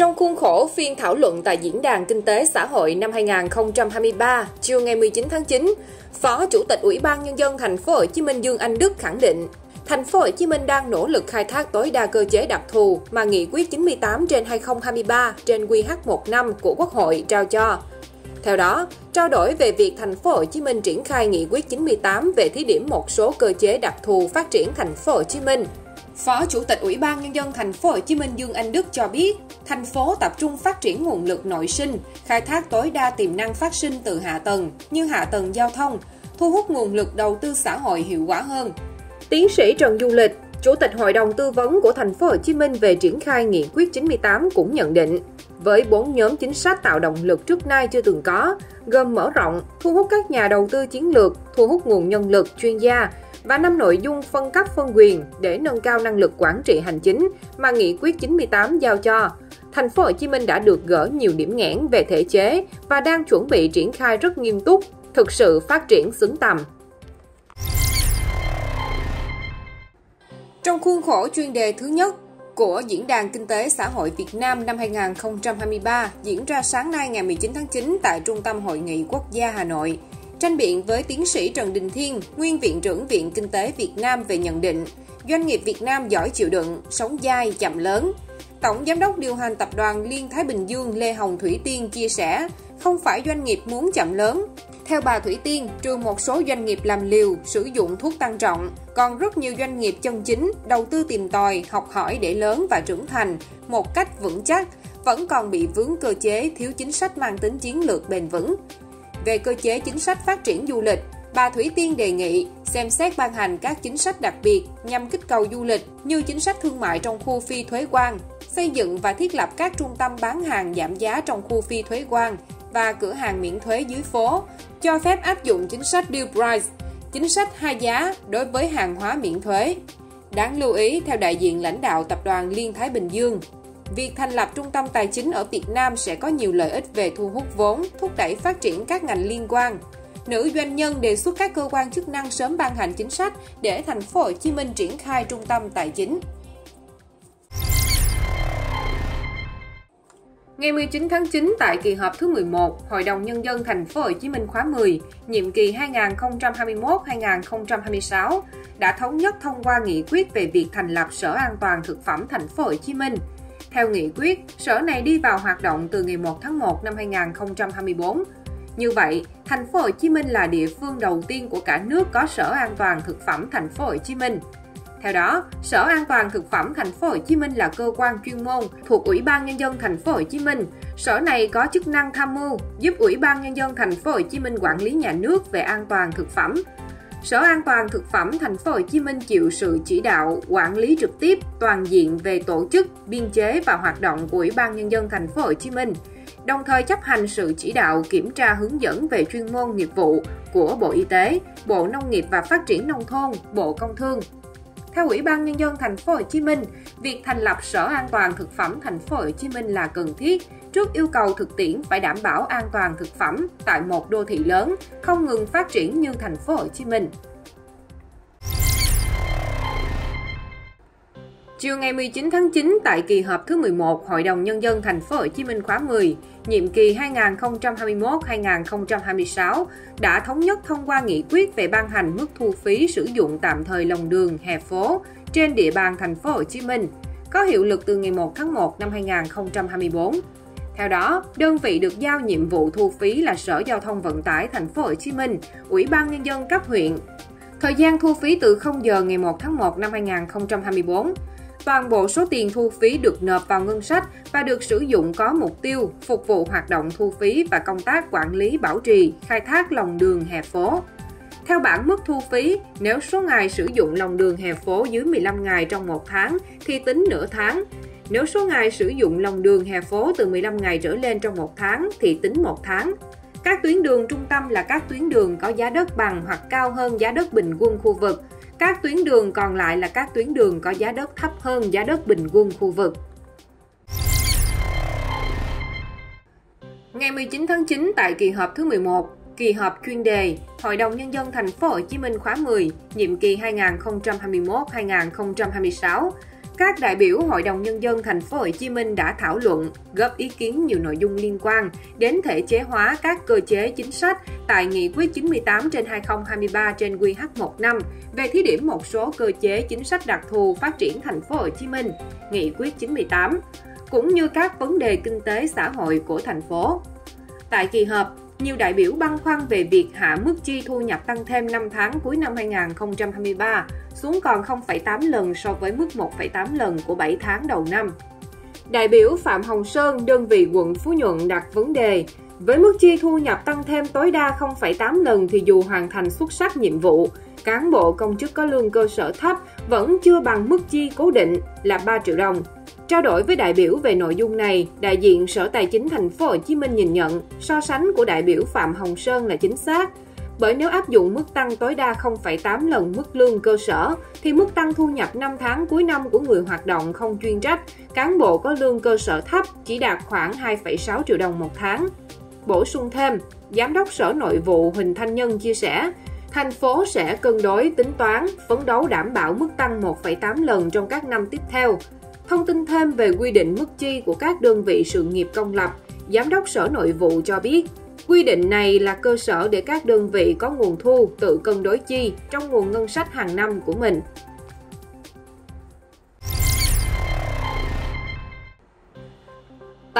Trong khuôn khổ phiên thảo luận tại Diễn đàn Kinh tế Xã hội năm 2023, chiều ngày 19 tháng 9, Phó Chủ tịch Ủy ban Nhân dân Thành phố Hồ Chí Minh Dương Anh Đức khẳng định, Thành phố Hồ Chí Minh đang nỗ lực khai thác tối đa cơ chế đặc thù mà Nghị quyết 98 trên 2023 trên QH15 của Quốc hội trao cho. Theo đó, trao đổi về việc thành phố Hồ Chí Minh triển khai Nghị quyết 98 về thí điểm một số cơ chế đặc thù phát triển thành phố Hồ Chí Minh. Phó Chủ tịch Ủy ban nhân dân thành phố Hồ Chí Minh Dương Anh Đức cho biết, thành phố tập trung phát triển nguồn lực nội sinh, khai thác tối đa tiềm năng phát sinh từ hạ tầng như hạ tầng giao thông, thu hút nguồn lực đầu tư xã hội hiệu quả hơn. Tiến sĩ Trần Du Lịch, Chủ tịch Hội đồng tư vấn của thành phố Hồ Chí Minh về triển khai nghị quyết 98 cũng nhận định, với bốn nhóm chính sách tạo động lực trước nay chưa từng có, gồm mở rộng, thu hút các nhà đầu tư chiến lược, thu hút nguồn nhân lực, chuyên gia, và năm nội dung phân cấp phân quyền để nâng cao năng lực quản trị hành chính mà nghị quyết 98 giao cho. Thành phố Hồ Chí Minh đã được gỡ nhiều điểm nghẽn về thể chế và đang chuẩn bị triển khai rất nghiêm túc, thực sự phát triển xứng tầm. Trong khuôn khổ chuyên đề thứ nhất của Diễn đàn Kinh tế Xã hội Việt Nam năm 2023 diễn ra sáng nay ngày 19 tháng 9 tại Trung tâm Hội nghị Quốc gia Hà Nội, tranh biện với tiến sĩ Trần Đình Thiên, nguyên viện trưởng Viện Kinh tế Việt Nam về nhận định doanh nghiệp Việt Nam giỏi chịu đựng, sống dai, chậm lớn. Tổng Giám đốc điều hành tập đoàn Liên Thái Bình Dương Lê Hồng Thủy Tiên chia sẻ, không phải doanh nghiệp muốn chậm lớn. Theo bà Thủy Tiên, trừ một số doanh nghiệp làm liều, sử dụng thuốc tăng trọng, còn rất nhiều doanh nghiệp chân chính, đầu tư tìm tòi, học hỏi để lớn và trưởng thành một cách vững chắc, vẫn còn bị vướng cơ chế thiếu chính sách mang tính chiến lược bền vững. Về cơ chế chính sách phát triển du lịch, bà Thủy Tiên đề nghị xem xét ban hành các chính sách đặc biệt nhằm kích cầu du lịch như chính sách thương mại trong khu phi thuế quan, xây dựng và thiết lập các trung tâm bán hàng giảm giá trong khu phi thuế quan và cửa hàng miễn thuế dưới phố, cho phép áp dụng chính sách deal price, chính sách hai giá đối với hàng hóa miễn thuế. Đáng lưu ý, theo đại diện lãnh đạo tập đoàn Liên Thái Bình Dương, Việc thành lập trung tâm tài chính ở Việt Nam sẽ có nhiều lợi ích về thu hút vốn, thúc đẩy phát triển các ngành liên quan. Nữ doanh nhân đề xuất các cơ quan chức năng sớm ban hành chính sách để thành phố Hồ Chí Minh triển khai trung tâm tài chính. Ngày 19 tháng 9 tại kỳ họp thứ 11, Hội đồng nhân dân thành phố Hồ Chí Minh khóa 10, nhiệm kỳ 2021-2026 đã thống nhất thông qua nghị quyết về việc thành lập Sở An toàn thực phẩm thành phố Hồ Chí Minh. Theo nghị quyết, sở này đi vào hoạt động từ ngày 1 tháng 1 năm 2024. Như vậy, thành phố Hồ Chí Minh là địa phương đầu tiên của cả nước có Sở An toàn thực phẩm thành phố Hồ Chí Minh. Theo đó, Sở An toàn thực phẩm thành phố Hồ Chí Minh là cơ quan chuyên môn thuộc Ủy ban nhân dân thành phố Hồ Chí Minh. Sở này có chức năng tham mưu giúp Ủy ban nhân dân thành phố Hồ Chí Minh quản lý nhà nước về an toàn thực phẩm, Sở An toàn thực phẩm thành phố Hồ Chí Minh chịu sự chỉ đạo, quản lý trực tiếp toàn diện về tổ chức, biên chế và hoạt động của Ủy ban nhân dân thành phố Hồ Chí Minh, đồng thời chấp hành sự chỉ đạo kiểm tra hướng dẫn về chuyên môn nghiệp vụ của Bộ Y tế, Bộ Nông nghiệp và Phát triển nông thôn, Bộ Công Thương. Theo Ủy ban nhân dân thành phố Hồ Chí Minh, việc thành lập Sở An toàn thực phẩm thành phố Hồ Chí Minh là cần thiết trước yêu cầu thực tiễn phải đảm bảo an toàn thực phẩm tại một đô thị lớn, không ngừng phát triển như thành phố Hồ Chí Minh. Chiều ngày 19 tháng 9 tại kỳ họp thứ 11 Hội đồng nhân dân thành phố Hồ Chí Minh khóa 10, nhiệm kỳ 2021-2026 đã thống nhất thông qua nghị quyết về ban hành mức thu phí sử dụng tạm thời lòng đường, hè phố trên địa bàn thành phố Hồ Chí Minh, có hiệu lực từ ngày 1 tháng 1 năm 2024. Theo đó, đơn vị được giao nhiệm vụ thu phí là Sở Giao thông Vận tải Thành phố Hồ Chí Minh, Ủy ban nhân dân cấp huyện. Thời gian thu phí từ 0 giờ ngày 1 tháng 1 năm 2024. Toàn bộ số tiền thu phí được nộp vào ngân sách và được sử dụng có mục tiêu phục vụ hoạt động thu phí và công tác quản lý bảo trì, khai thác lòng đường hè phố. Theo bảng mức thu phí, nếu số ngày sử dụng lòng đường hè phố dưới 15 ngày trong một tháng thì tính nửa tháng, nếu số ngày sử dụng lòng đường hè phố từ 15 ngày trở lên trong một tháng thì tính một tháng. Các tuyến đường trung tâm là các tuyến đường có giá đất bằng hoặc cao hơn giá đất bình quân khu vực. Các tuyến đường còn lại là các tuyến đường có giá đất thấp hơn giá đất bình quân khu vực. Ngày 19 tháng 9 tại kỳ họp thứ 11, kỳ họp chuyên đề Hội đồng nhân dân thành phố Hồ Chí Minh khóa 10, nhiệm kỳ 2021-2026 các đại biểu Hội đồng nhân dân thành phố Hồ Chí Minh đã thảo luận, góp ý kiến nhiều nội dung liên quan đến thể chế hóa các cơ chế chính sách tại nghị quyết 98 trên 2023 trên QH15 về thí điểm một số cơ chế chính sách đặc thù phát triển thành phố Hồ Chí Minh, nghị quyết 98, cũng như các vấn đề kinh tế xã hội của thành phố. Tại kỳ họp, nhiều đại biểu băn khoăn về việc hạ mức chi thu nhập tăng thêm 5 tháng cuối năm 2023 xuống còn 0,8 lần so với mức 1,8 lần của 7 tháng đầu năm. Đại biểu Phạm Hồng Sơn, đơn vị quận Phú Nhuận đặt vấn đề với mức chi thu nhập tăng thêm tối đa 0,8 lần thì dù hoàn thành xuất sắc nhiệm vụ, cán bộ công chức có lương cơ sở thấp vẫn chưa bằng mức chi cố định là 3 triệu đồng. Trao đổi với đại biểu về nội dung này, đại diện Sở Tài chính thành phố Hồ Chí Minh nhìn nhận so sánh của đại biểu Phạm Hồng Sơn là chính xác. Bởi nếu áp dụng mức tăng tối đa 0,8 lần mức lương cơ sở, thì mức tăng thu nhập 5 tháng cuối năm của người hoạt động không chuyên trách, cán bộ có lương cơ sở thấp chỉ đạt khoảng 2,6 triệu đồng một tháng. Bổ sung thêm, Giám đốc Sở Nội vụ Huỳnh Thanh Nhân chia sẻ, thành phố sẽ cân đối tính toán, phấn đấu đảm bảo mức tăng 1,8 lần trong các năm tiếp theo. Thông tin thêm về quy định mức chi của các đơn vị sự nghiệp công lập, Giám đốc Sở Nội vụ cho biết, quy định này là cơ sở để các đơn vị có nguồn thu tự cân đối chi trong nguồn ngân sách hàng năm của mình.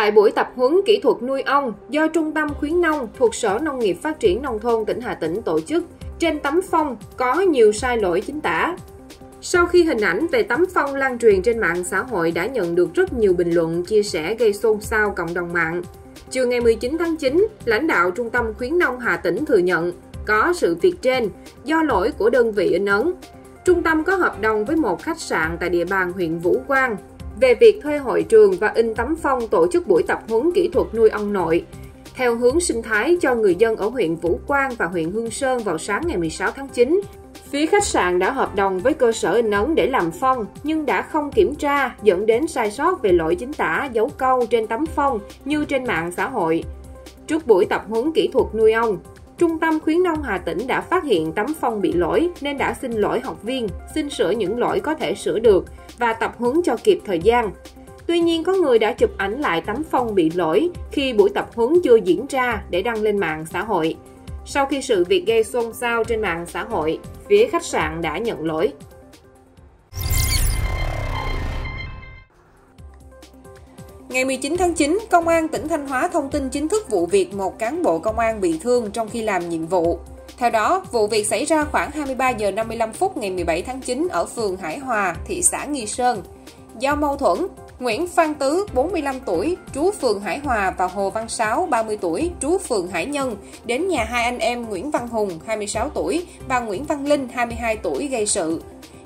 Tại buổi tập huấn kỹ thuật nuôi ong do Trung tâm khuyến nông thuộc Sở Nông nghiệp Phát triển Nông thôn tỉnh Hà Tĩnh tổ chức, trên tấm phong có nhiều sai lỗi chính tả. Sau khi hình ảnh về tấm phong lan truyền trên mạng xã hội đã nhận được rất nhiều bình luận chia sẻ gây xôn xao cộng đồng mạng. Chiều ngày 19 tháng 9, lãnh đạo Trung tâm khuyến nông Hà Tĩnh thừa nhận có sự việc trên do lỗi của đơn vị in ấn. Trung tâm có hợp đồng với một khách sạn tại địa bàn huyện Vũ Quang về việc thuê hội trường và in tấm phong tổ chức buổi tập huấn kỹ thuật nuôi ong nội theo hướng sinh thái cho người dân ở huyện Vũ Quang và huyện Hương Sơn vào sáng ngày 16 tháng 9. Phía khách sạn đã hợp đồng với cơ sở in ấn để làm phong, nhưng đã không kiểm tra, dẫn đến sai sót về lỗi chính tả, dấu câu trên tấm phong như trên mạng xã hội. Trước buổi tập huấn kỹ thuật nuôi ong, Trung tâm khuyến nông Hà Tĩnh đã phát hiện tấm phong bị lỗi nên đã xin lỗi học viên, xin sửa những lỗi có thể sửa được và tập huấn cho kịp thời gian. Tuy nhiên có người đã chụp ảnh lại tấm phong bị lỗi khi buổi tập huấn chưa diễn ra để đăng lên mạng xã hội. Sau khi sự việc gây xôn xao trên mạng xã hội, phía khách sạn đã nhận lỗi. Ngày 19 tháng 9, Công an tỉnh Thanh Hóa thông tin chính thức vụ việc một cán bộ công an bị thương trong khi làm nhiệm vụ. Theo đó, vụ việc xảy ra khoảng 23 giờ 55 phút ngày 17 tháng 9 ở phường Hải Hòa, thị xã Nghi Sơn. Do mâu thuẫn, Nguyễn Phan Tứ, 45 tuổi, trú phường Hải Hòa và Hồ Văn Sáu, 30 tuổi, trú phường Hải Nhân, đến nhà hai anh em Nguyễn Văn Hùng, 26 tuổi và Nguyễn Văn Linh, 22 tuổi gây sự.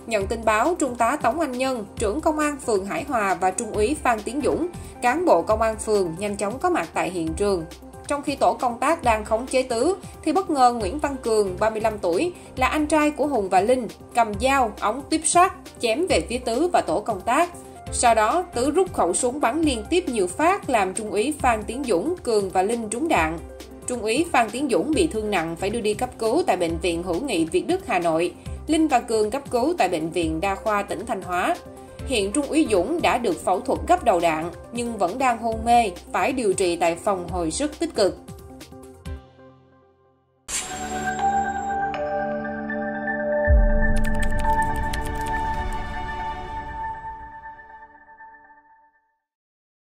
Nhận tin báo, Trung tá Tống Anh Nhân, trưởng công an phường Hải Hòa và Trung úy Phan Tiến Dũng, cán bộ công an phường nhanh chóng có mặt tại hiện trường. Trong khi tổ công tác đang khống chế Tứ, thì bất ngờ Nguyễn Văn Cường, 35 tuổi, là anh trai của Hùng và Linh, cầm dao, ống tuyếp sắt, chém về phía Tứ và tổ công tác. Sau đó, Tứ rút khẩu súng bắn liên tiếp nhiều phát làm Trung úy Phan Tiến Dũng, Cường và Linh trúng đạn. Trung úy Phan Tiến Dũng bị thương nặng phải đưa đi cấp cứu tại Bệnh viện Hữu nghị Việt Đức Hà Nội. Linh và Cường cấp cứu tại Bệnh viện Đa khoa tỉnh Thanh Hóa. Hiện Trung úy Dũng đã được phẫu thuật gấp đầu đạn nhưng vẫn đang hôn mê, phải điều trị tại phòng hồi sức tích cực.